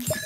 you